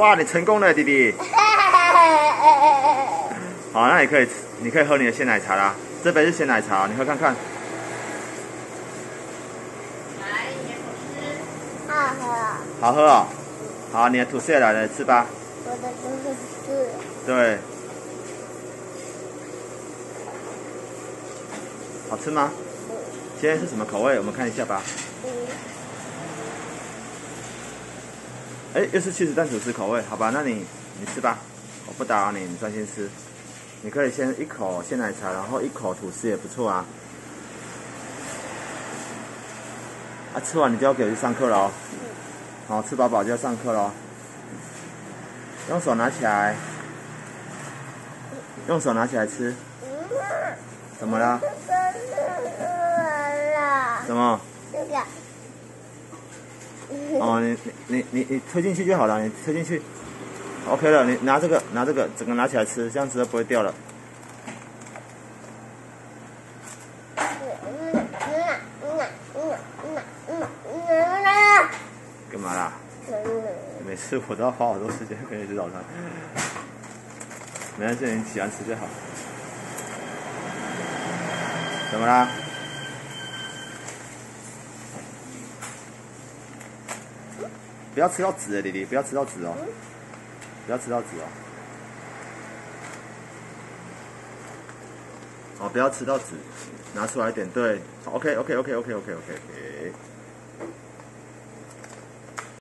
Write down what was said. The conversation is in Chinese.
哇，你成功了，弟弟。好，那你可以，你可以喝你的鲜奶茶啦。这杯是鲜奶茶，你喝看看。来，好喝。好喝哦。好，你的吐司也来了，吃吧。我的吐司。对。好吃吗？今天是什么口味？我们看一下吧。哎，又是 cheese 蛋吐司口味，好吧？那你你吃吧，我不打扰你，你专心吃。你可以先一口鲜奶茶，然后一口吐司也不错啊。啊，吃完你就要给我去上课了哦。好，吃饱饱就要上课喽。用手拿起来，用手拿起来吃。怎么了？什么？这个。哦，你你你你推进去就好了，你推进去，OK 了。你拿这个拿这个，整个拿起来吃，这样子就不会掉了。干嘛啦？每次，我都要花好多时间给你吃早餐。没关系，你喜欢吃就好。怎么啦？不要吃到纸啊，弟弟！不要吃到纸哦，不要吃到纸哦。哦，不要吃到纸，拿出来一点，对，OK，OK，OK，OK，OK，OK，OK。